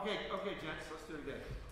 Okay, okay, gents, let's do it again.